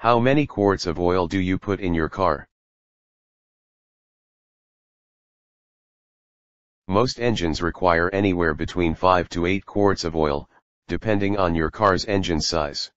How many quarts of oil do you put in your car? Most engines require anywhere between 5 to 8 quarts of oil, depending on your car's engine size.